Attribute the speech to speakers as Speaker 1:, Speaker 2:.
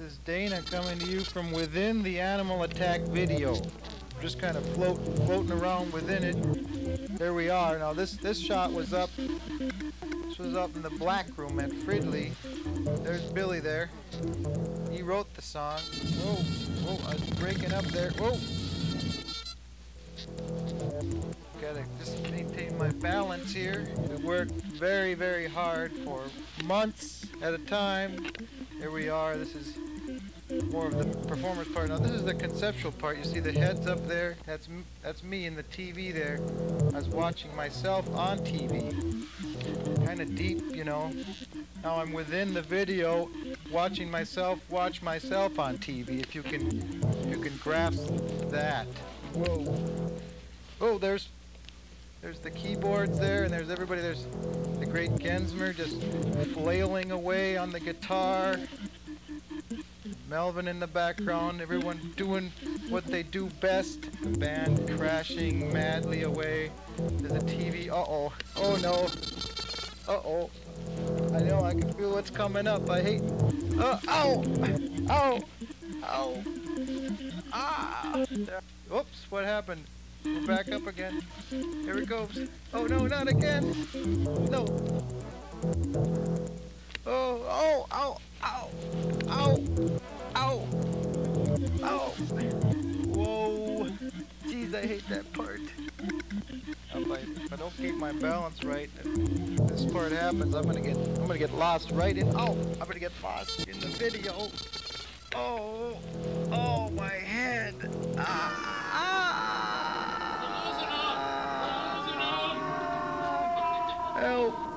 Speaker 1: This is Dana coming to you from within the Animal Attack video. Just kind of float, floating around within it. There we are. Now this this shot was up. This was up in the black room at Fridley. There's Billy there. He wrote the song. Whoa, whoa! I was breaking up there. Whoa! Gotta just maintain my balance here. We worked very, very hard for months at a time. Here we are. This is more of the performance part. Now this is the conceptual part. You see the heads up there? That's that's me in the TV there. I was watching myself on TV. Kind of deep, you know. Now I'm within the video, watching myself watch myself on TV. If you can, if you can grasp that. Whoa. Oh, there's there's the keyboards there, and there's everybody. There's the great Gensmer just flailing away on the guitar. Melvin in the background, everyone doing what they do best. The band crashing madly away. There's a TV. Uh-oh. Oh no. Uh-oh. I know, I can feel what's coming up. I hate... Uh, ow! Ow! Ow! Ah! Oops, what happened? We're back up again. Here it goes. Oh no, not again! No! Oh, oh, ow, I hate that part. If I, if I don't keep my balance right, and this part happens, I'm gonna get, I'm gonna get lost right in, oh, I'm gonna get lost in the video. Oh, oh, my head. Ah. Help.